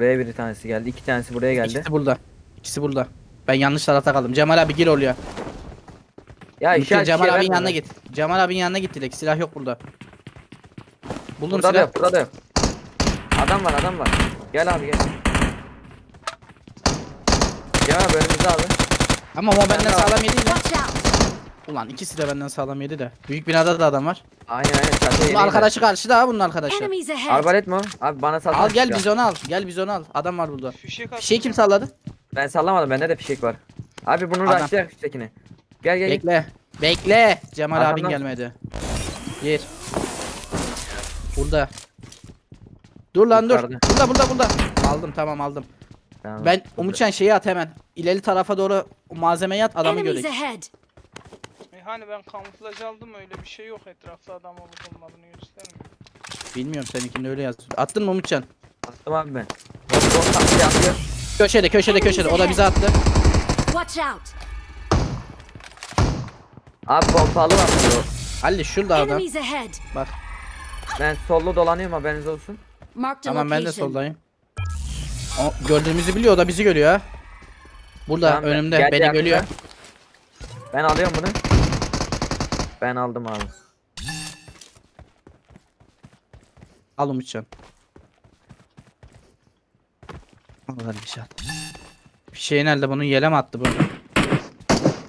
Buraya bir tanesi geldi. iki tanesi buraya geldi. İkisi burada. İkisi burada. Ben yanlış tarafta kaldım. Cemal abi gir oluyor. Ya Mümkün işaret Cemal şey abinin yanına git. Cemal abinin yanına git direkt. Silah yok burada. Buldum Burada da silah. yok. Burada da yok. Adam var adam var. Gel abi gel. Gel abi önümüzde abi. Ama o benden Ben de sağlam yedi mi? Watch out! Ulan ikisi de benden sağlam yedi de. Büyük binada da adam var. Aynen aynen. Bunun arkadaşı karşıda ha bunun arkadaşı. Arbalet mi o? Abi bana salsana. Al gel biz onu al. Gel biz onu al. Adam var burada. Fişek attım. şey kim salladı? Ben sallamadım. Bende de fişek var. Abi bunu Adam. rushlayalım üsttekini. Gel gel. gel. Bekle. Bekle. Cemal abin Arkamdan. gelmedi. Gir. Burada. Dur lan dur. Yukarıda. Burada burada burada. Aldım tamam aldım. Tamam. Ben Umutcan şeyi at hemen. İleri tarafa doğru malzemeyi at adamı Enemies ahead! E hani ben kamuflaj aldım öyle bir şey yok etrafta adam olup olmadığını göstermiyor. Bilmiyorum seninkinde öyle yazıyor. Attın mı Umutcan? Attım abi ben. Bot taklidi yapıyor. Köşede köşede köşede. O da bize attı. Watch out! Abi pompalı var burada. Ali şurada adam. Enemies ahead! Bak. Ben sollu dolanıyorum haberiniz olsun. Marked a Tamam ben de location. soldayım. O gördüğümüzü biliyor o da bizi görüyor ha. Burada Tamam, önümde gel beni görüyor. Ben alıyorum bunu. Ben aldım abi. Al Umutcan. Al bir şey. Bir şey nerede bunun yele mi attı bu?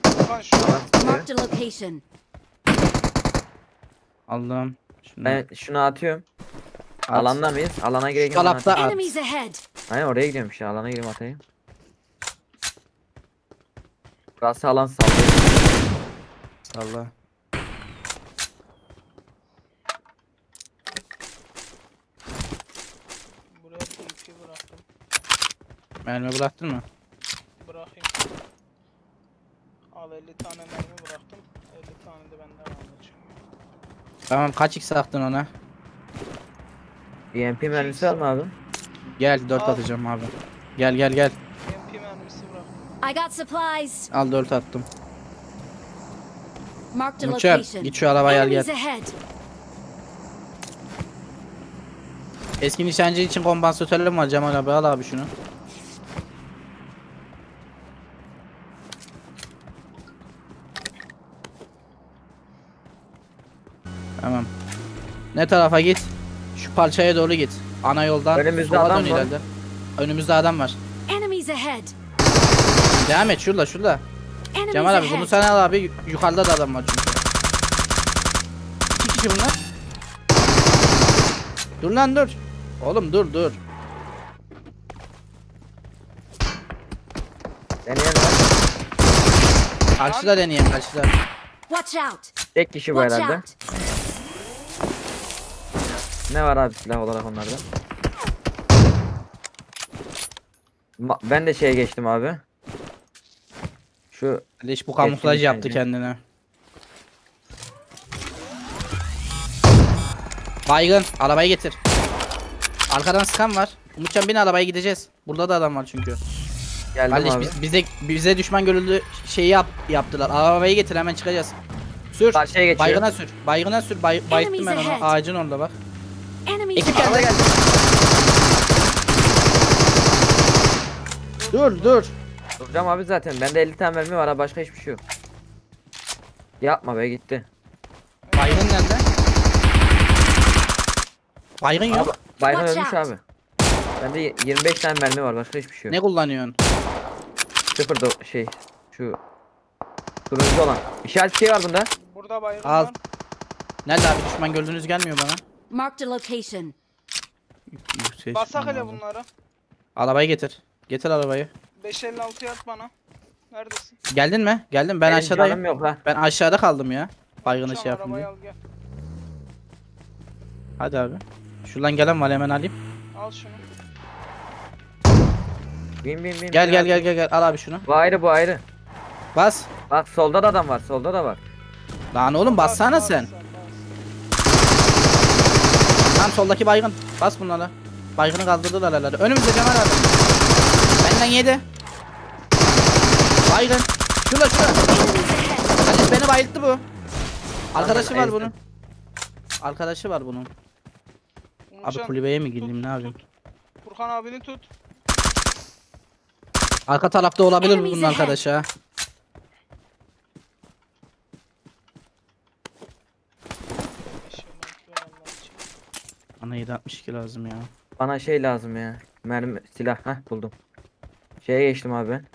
Furkan şu an Marked a location. Aldım. Şunu Ben şunu atıyorum. at. Alanda mıyız? Alana gireyim. atayım. at. Enemies ahead! Aynen oraya gidiyorum işte. Alana gireyim atayım. Burası alan sallıyor. Salla. buraya TP bıraktım. Mermi bıraktın mı? Bırakayım. Al 50 tane mermi bıraktım. 50 tane de benden çünkü. Tamam kaç x attın ona? BMP mermisi abi? Gel 4 Al. atacağım abi. Gel gel gel. MP mermisi bıraktım. I got supplies! Al 4 attım. Marked a location. git şu arabayı al Enemies gel. ahead! Eski nişancı için kompansatörüm var Cemal abi al abi şunu. Tamam. Ne tarafa git? Şu parçaya doğru git. Ana yoldan Önümüzde sola adam dön var. ileride. Önümüzde adam var. Enemies ahead! Devam et şurada şurada. Enemies Cemal abi bunu ahead! sen al abi. Yu- Yukarıda da adam var çünkü. İki kişi bunlar. Dur lan dur. Oğlum dur dur. Deneyelim. Karşıda deneyelim karşıda. Watch out! Tek kişi bu Watch herhalde. out! Ne var abi silah olarak onlarda? Ma- ben de şeye geçtim abi. Şu Leş bu kamuflaj yaptı kendine. Baygın arabayı getir. Arkadan sıkan var. Umutcan bin arabaya gideceğiz. Burada da adam var çünkü. geldim Kardeş abi. biz, bize bize düşman görüldü şeyi yap, yaptılar. Arabayı getir hemen çıkacağız. Sür. Baygına sür. Baygına sür. Bay, bayıttım ben onu. ahead. Ağacın orada bak. Ekip ahead! geldi. Dur dur. Duracağım abi zaten. Bende 50 tane mermi var ha başka hiçbir şey yok. Yapma be gitti. Baygın nerede? Baygın Abi, yok. baygın Watch ölmüş out. abi. Bende y- 25 tane mermi var başka hiçbir şey yok. Ne kullanıyorsun? Sıfır da şey şu turuncu olan. İşaret şey var bunda. Burada baygın Al. var. Nerede abi düşman gördüğünüz gelmiyor bana. Marked a location. Yüksek Basak hele bunları. Arabayı getir. Getir arabayı. 556 at bana. Neredesin? Geldin mi? Geldim ben Benim aşağıdayım. canım yok ha. Ben aşağıda kaldım ya. Baygını Şu şey yapın arabayı diye. al gel. Hadi abi. Şuradan gelen var hemen alayım. Al şunu. Bin bin bin. Gel bin gel abi. gel gel gel al abi şunu. Bu ayrı bu ayrı. Bas. Bak solda da adam var solda da var. Lan oğlum bassana Bas, sen. Tam soldaki baygın. Bas bunlara. Baygını kaldırdılar herhalde. Önümüzde Cemal abi. Benden yedi. Baygın. Şurada şurada. Hadi beni bayılttı bu. Arkadaşı var bunun. Arkadaşı var bunun. Abi kulübeye mi tut, gireyim ne yapayım? Furkan abini tut. Arka tarafta olabilir bunun ahead. arkadaş ha. Bana 762 lazım ya. Bana şey lazım ya. Mermi silah. Heh buldum. Şeye geçtim abi ben.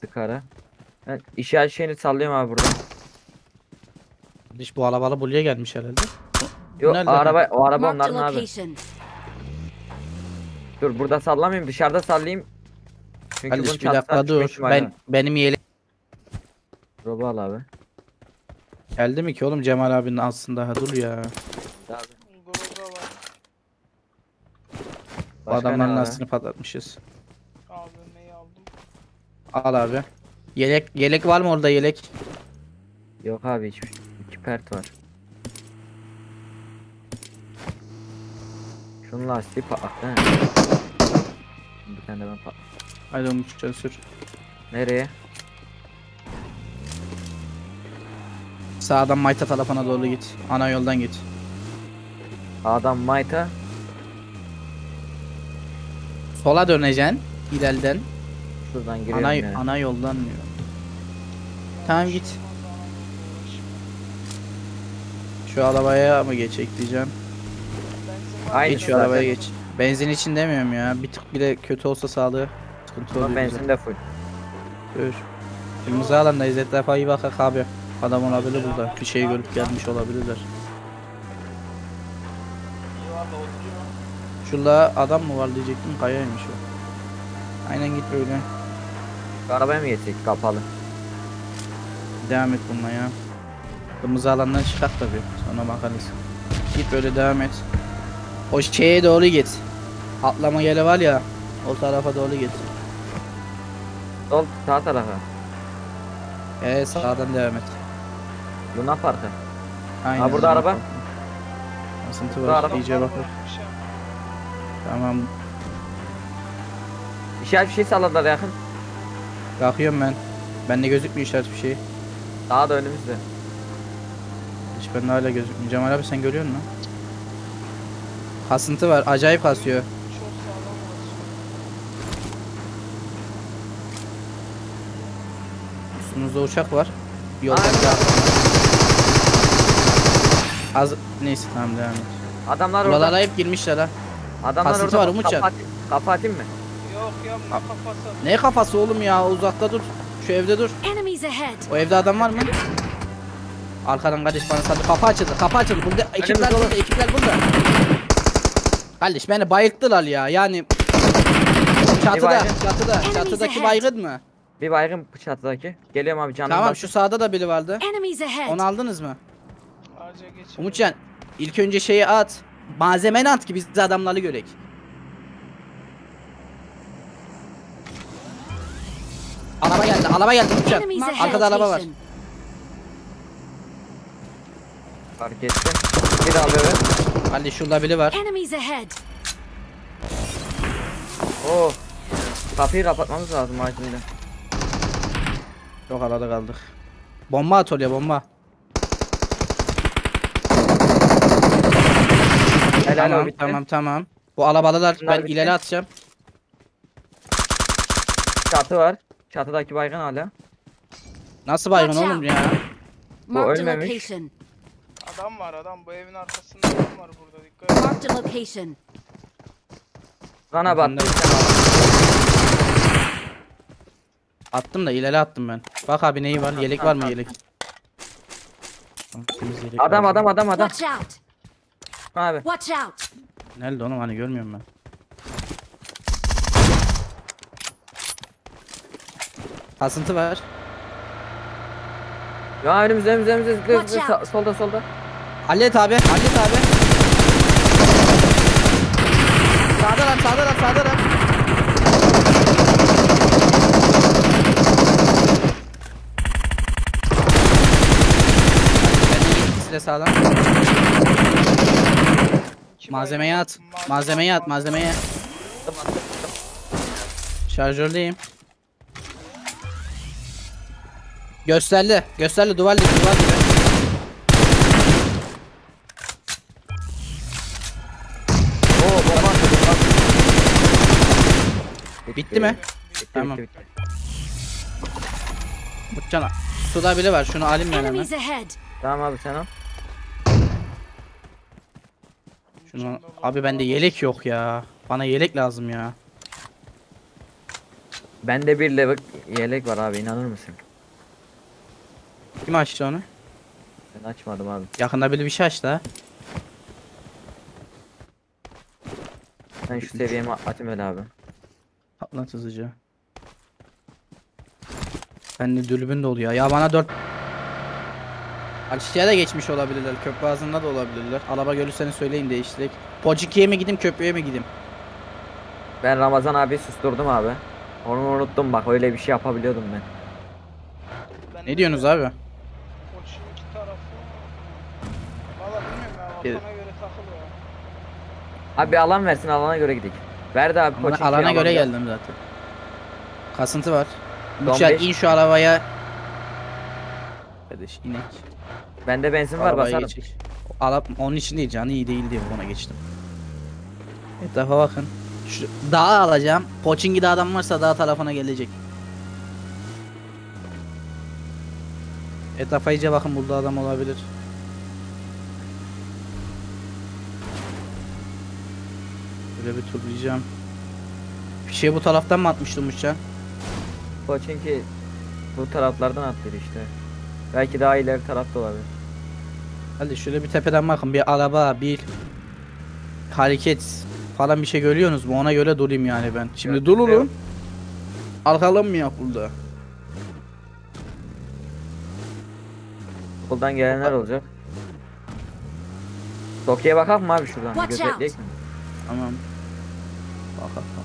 Sıkara. Ben işaret şeyini sallıyorum abi burada. Kardeş bu alabalı buraya gelmiş herhalde. Yok Nerede? araba o araba onların abi. Dur burada sallamayayım dışarıda sallayayım. Çünkü Kardeş bir çatısına dakika dur. Ben benim yelek Robo al abi. geldi mi ki oğlum Cemal abinin aslında ha dur ya. Abi. Groza var. Bu Başka adamların ne var lastiğini patlatmışız. AVM'yi aldım. Al abi. Yelek yelek var mı orada yelek? Yok abi hiçbir iki pert var. Şunun lastiği patlattı he. Bir tane de ben pat. Haydi Umutcan sür. Nereye? Sağdan Mayta tarafına doğru git. Ana yoldan git. Adam Mayta. Sola döneceksin. İleriden. Şuradan giriyorum Ana, yani. ana yoldan diyor. Tamam git. Şu arabaya mı geçecek diyeceğim. Aynı Geç şu zaten. arabaya geç. Benzin için demiyorum ya. Bir tık bile kötü olsa sağlığı sıkıntı oluyor. bize. benzin de full. Dur. Kırmızı alandayız etrafa iyi bakak abi. Adam olabilir burada. Bir şey görüp gelmiş olabilirler. Şurada adam mı var diyecektim kayaymış o. Aynen git böyle. Arabaya mı geçecek kapalı? Devam et bununla ya. Kırmızı alandan çıkart tabii. Sonra bakarız. Git böyle devam et. O şeye doğru git. Atlama yeri var ya. O tarafa doğru git. Sol sağ tarafa. Evet sağdan devam et. Luna Park'a. Aynen. Ha, burada araba. Asıntı Burada var. araba. iyice bakır. Tamam. İşaret bir şey salladılar yakın. Bakıyorum ben. Bende gözükmüyor işaret bir şey. Daha da önümüzde. Hiç bende hala gözükmüyor. Cemal abi sen görüyor musun? Kasıntı var. Acayip kasıyor. Üstümüzde uçak var. Yolda. Az neyse tamam devam et. Adamlar orada. Buralara hep girmişler ha. Adamlar Kasıntı orada. var, Umutcan. Kafa, at- kafa atayım mı? Yok yapma kafası. Ne kafası oğlum ya uzakta dur. Şu evde dur. O evde adam var mı? Arkadan kardeş bana saldı. Kapı açıldı. Kapı açıldı. Burada ekipler burada. Ekipler burada. Kardeş beni bayılttılar ya. Yani çatıda, çatıda, çatıdaki baygın mı? Bir baygın çatıdaki. Geliyorum abi canım. Tamam bak. şu sağda da biri vardı. Onu aldınız mı? Umutcan ilk önce şeyi at. Malzemeni at ki biz de adamları görek. Araba geldi, araba geldi ahead. Arkada araba var. Fark ettim. Bir de alıyorum. Hadi şurada biri var. Oo. Kapıyı kapatmamız lazım acilen. Çok arada kaldık. Bomba at oraya bomba. Helal tamam, bitti. tamam tamam. Bu alabalılar Bunlar ben bitti. ileri atacağım. Çatı var. Çatıdaki baygın hala. Nasıl baygın Watch oğlum out. ya? Marked a ölmemiş. location. Adam var adam. Bu evin arkasında adam var burada. Dikkat et. Marked a location. Bana battı. Attım da ileri attım ben. Bak abi neyi var? Yelek var mı yelek? Tamam, temiz yelek Adam var. adam adam adam. Watch out. Abi. Watch out. Nerede oğlum hani görmüyorum ben. Kasıntı var. Ya önümüzde önümüzde önümüzde. Watch out. Solda solda. Hallet abi, hallet abi. Sağda lan, sağda lan, sağda lan. Ben de ikisi de sağdan. İki Malzemeyi at. Malzemeyi at, malzemeyi. Şarjördeyim. Gösterdi. Gösterdi. Duvar dibi, duvar dibi. Oo bomba attı. bomba attı. Bitti mi? Bitti Tamam. bitti bitti. Mutcan suda biri var. Şunu alayım ben hemen. Enemies ahead! Tamam abi sen al. Şunu abi bende yelek yok ya. Bana yelek lazım ya. Bende bir level yelek var abi inanır mısın? Kim açtı onu? Ben açmadım abi. Yakında biri bir şey açtı ha. Ben şu seviyemi atayım öyle abi. Patlat hızlıca. Bende dürbün de oluyor. Ya bana 4 Aşağıya da geçmiş olabilirler. Köprü ağzında da olabilirler. Araba görürseniz söyleyin değiştirek. Poçiki'ye mi gideyim köprüye mi gideyim? Ben Ramazan abi susturdum abi. Onu unuttum bak öyle bir şey yapabiliyordum ben. Ben Ne diyorsunuz abi? Koçun iki tarafı. Valla bilmiyorum ya. Gel- Kafana göre takılıyor. Abi alan versin alana göre gidelim. Verdi abi Alana, Pochinki alana alan göre geldim zaten. Kasıntı var. Uçak in şu arabaya. Kardeş inek. Bende benzin var Arabaya basarım. geçecek. Alap onun için değil canı iyi değil diye ona geçtim. Etrafa bakın. Şu dağı alacağım. Poçingi dağdan varsa dağ tarafına gelecek. Etrafa iyice bakın burada adam olabilir. Böyle bir turlayacağım. Bir şey bu taraftan mı atmıştım uçağı? Pochinki bu taraflardan attı işte. Belki daha ileri tarafta olabilir. Hadi şöyle bir tepeden bakın bir araba bir hareket falan bir şey görüyorsunuz mu ona göre durayım yani ben. Şimdi Gördüm, dururum. Arkalım mı yapıldı? Okuldan gelenler olacak. Tokyo'ya bakalım mı abi şuradan? Watch out. Gözetleyek mi? Tamam. Bak bak bak.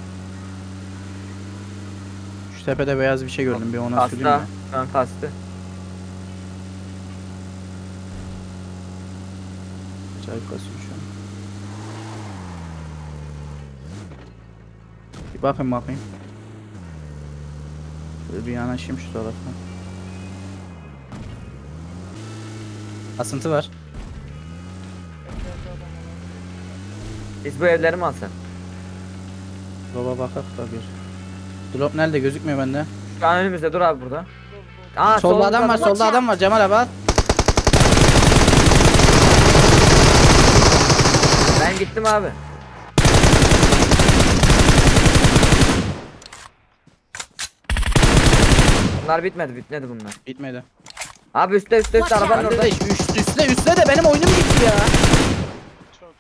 Şu tepede beyaz bir şey gördüm bir ona süreyim mi? Şu an kastı. Acayip kasıyor şu an. Bir bakın bakayım. Şöyle bir yanaşayım şu tarafa. Asıntı var. Biz bu evleri mi alsak? Baba bakak da bir. Drop nerede gözükmüyor bende. Şu an önümüzde dur abi burada. Aa solda adam var, solda adam var. Cemal abi. Ben gittim abi. Bunlar bitmedi bitmedi bunlar. Bitmedi. Abi üstte üstte üstte arabanın orada. Üst, üstte üstte de benim oyunum gitti ya. Çok.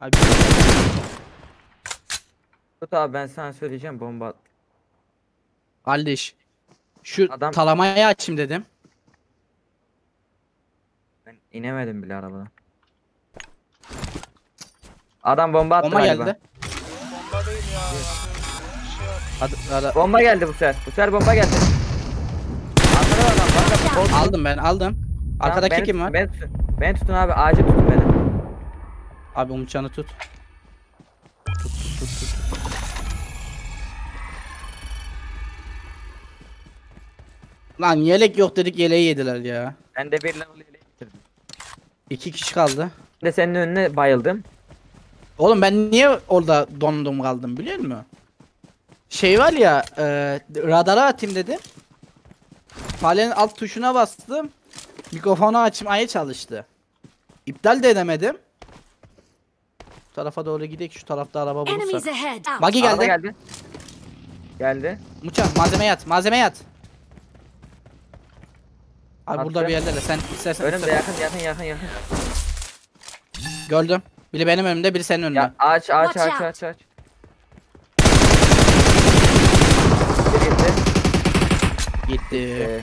Abi Tut abi ben sana söyleyeceğim bomba. at. kardeş. Şu Adam- talamayı açayım dedim. Ben inemedim bile arabadan. Adam bomba attı Bomba galiba. geldi. Bomba değil ya. Hadi, ara- Bomba geldi bu sefer. Bu sefer bomba geldi. Arkada var bot- aldım ben aldım. Tamam, Arkadaki beni kim var? Beni tutun. Beni tutun abi. Acil tutun beni. Abi Umutcan'ı tut. Tut tut tut tut. Lan yelek yok dedik yeleği yediler ya. Ben de bir level ile getirdim. İki kişi kaldı. Ben de senin önüne bayıldım. Oğlum ben niye orada dondum kaldım biliyor musun? Şey var ya e, radara atayım dedim. Falenin alt tuşuna bastım. Mikrofonu açmaya çalıştı. İptal de edemedim. Bu tarafa doğru gidelim şu tarafta araba bulursak. Buggy Araba geldi. geldi. Geldi. Muçan malzeme yat malzeme yat. Abi Attı. burada bir yerde de sen istersen Önümde istersen- yakın yakın yakın yakın. gördüm. Biri benim önümde biri senin önünde. Ya aç aç aç aç aç. Bir gitti. Gitti. Ee,